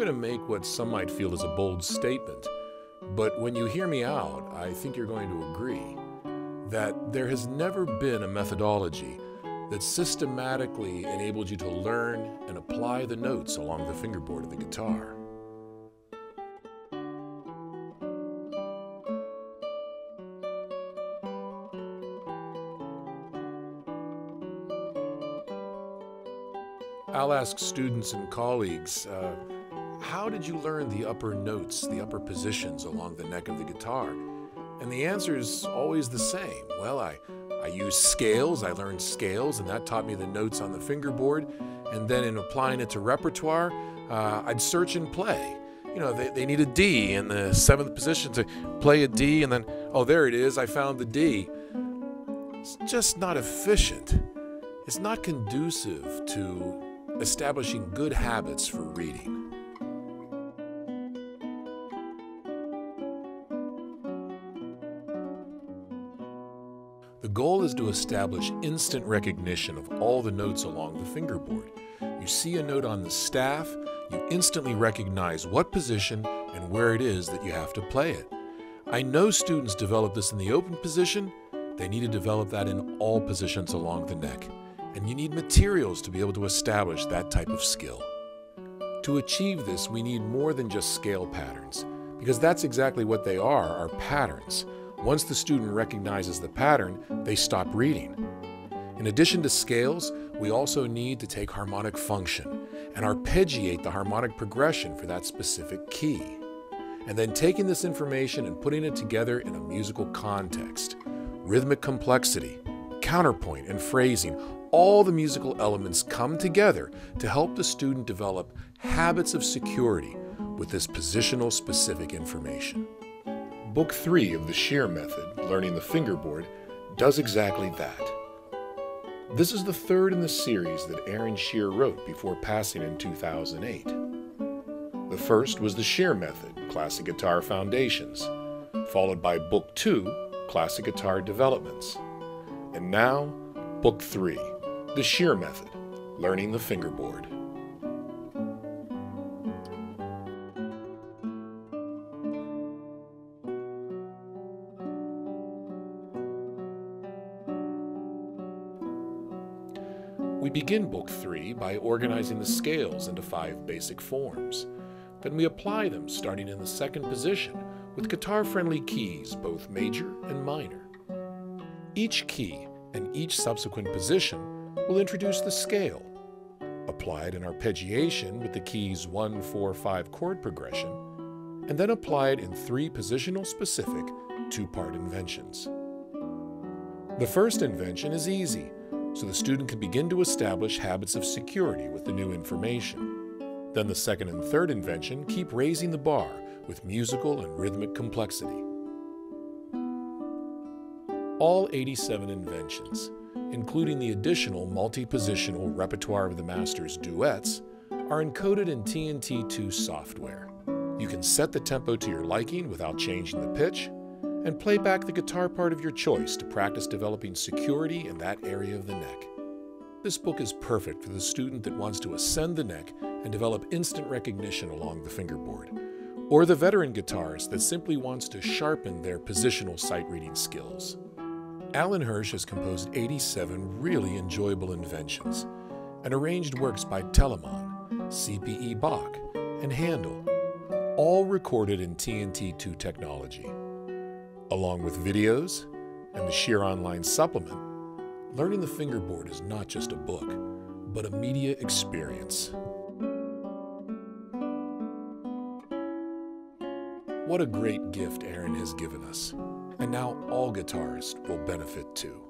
going to make what some might feel is a bold statement, but when you hear me out, I think you're going to agree that there has never been a methodology that systematically enabled you to learn and apply the notes along the fingerboard of the guitar. I'll ask students and colleagues, uh, how did you learn the upper notes, the upper positions along the neck of the guitar? And the answer is always the same. Well, I, I used scales, I learned scales, and that taught me the notes on the fingerboard. And then in applying it to repertoire, uh, I'd search and play. You know, they, they need a D in the seventh position to play a D, and then, oh, there it is, I found the D. It's just not efficient. It's not conducive to establishing good habits for reading. The goal is to establish instant recognition of all the notes along the fingerboard. You see a note on the staff, you instantly recognize what position and where it is that you have to play it. I know students develop this in the open position, they need to develop that in all positions along the neck and you need materials to be able to establish that type of skill. To achieve this, we need more than just scale patterns, because that's exactly what they are, are patterns. Once the student recognizes the pattern, they stop reading. In addition to scales, we also need to take harmonic function and arpeggiate the harmonic progression for that specific key. And then taking this information and putting it together in a musical context. Rhythmic complexity, counterpoint, and phrasing all the musical elements come together to help the student develop habits of security with this positional specific information. Book 3 of the Shearer Method, Learning the Fingerboard, does exactly that. This is the third in the series that Aaron Shearer wrote before passing in 2008. The first was the Shearer Method, Classic Guitar Foundations, followed by Book 2, Classic Guitar Developments. And now, Book 3, the Shearer Method Learning the Fingerboard. We begin Book 3 by organizing the scales into five basic forms. Then we apply them starting in the second position with guitar friendly keys, both major and minor. Each key and each subsequent position we'll introduce the scale, applied in arpeggiation with the keys 1, 4, 5 chord progression, and then applied in three positional specific two part inventions. The first invention is easy, so the student can begin to establish habits of security with the new information. Then the second and third invention keep raising the bar with musical and rhythmic complexity. All 87 inventions including the additional multi-positional repertoire of the master's duets, are encoded in TNT2 software. You can set the tempo to your liking without changing the pitch, and play back the guitar part of your choice to practice developing security in that area of the neck. This book is perfect for the student that wants to ascend the neck and develop instant recognition along the fingerboard, or the veteran guitarist that simply wants to sharpen their positional sight reading skills. Alan Hirsh has composed 87 really enjoyable inventions and arranged works by Telemann, C.P.E. Bach, and Handel, all recorded in TNT2 technology. Along with videos and the Shearer Online supplement, learning the fingerboard is not just a book, but a media experience. What a great gift Aaron has given us and now all guitarists will benefit too.